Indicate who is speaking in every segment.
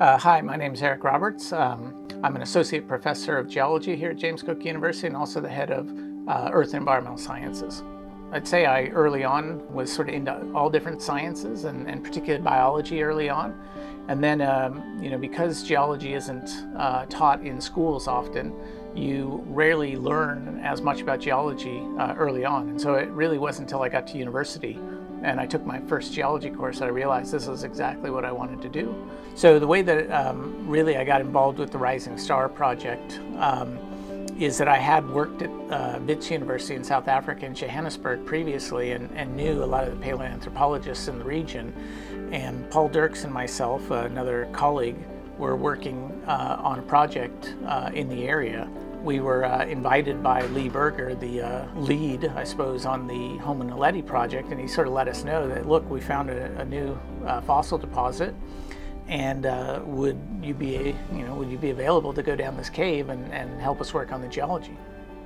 Speaker 1: Uh, hi, my name is Eric Roberts. Um, I'm an associate professor of geology here at James Cook University and also the head of uh, Earth and Environmental Sciences. I'd say I early on was sort of into all different sciences and, and particularly biology early on. And then, um, you know, because geology isn't uh, taught in schools often, you rarely learn as much about geology uh, early on. And so it really wasn't until I got to university and I took my first geology course I realized this was exactly what I wanted to do. So the way that um, really I got involved with the Rising Star Project um, is that I had worked at uh, Wits University in South Africa in Johannesburg previously and, and, knew a lot of the paleoanthropologists in the region. And Paul Dirks and myself, uh, another colleague, were working uh, on a project uh, in the area we were uh, invited by Lee Berger, the uh, lead, I suppose, on the Homo naledi project, and he sort of let us know that, look, we found a, a new uh, fossil deposit, and uh, would you be, you know, would you be available to go down this cave and, and help us work on the geology?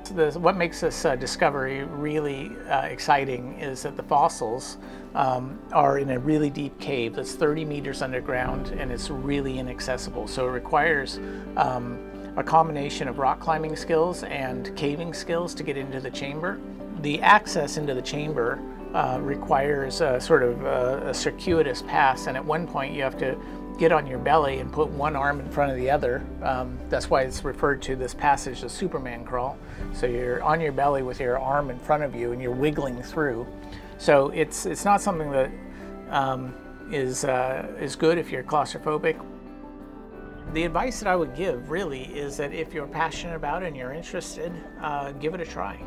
Speaker 1: So the, what makes this uh, discovery really uh, exciting is that the fossils um, are in a really deep cave that's 30 meters underground and it's really inaccessible. So it requires um, a combination of rock climbing skills and caving skills to get into the chamber. The access into the chamber uh, requires a sort of a, a, circuitous pass, and at one point you have to get on your belly and put one arm in front of the other. Um, that's why it's referred to this passage as Superman crawl. So you're on your belly with your arm in front of you and you're wiggling through. So it's it's not something that um, is uh, is good if you're claustrophobic. The advice that I would give really is that if you're passionate about it and you're interested, uh, give it a try.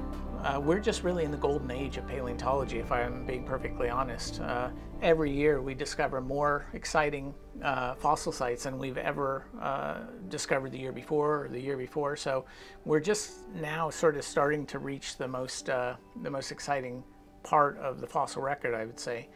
Speaker 1: Uh, we're just really in the golden age of paleontology, if I'm being perfectly honest. Uh, every year we discover more exciting uh, fossil sites than we've ever uh, discovered the year before or the year before. So we're just now sort of starting to reach the most, uh, the most exciting part of the fossil record, I would say.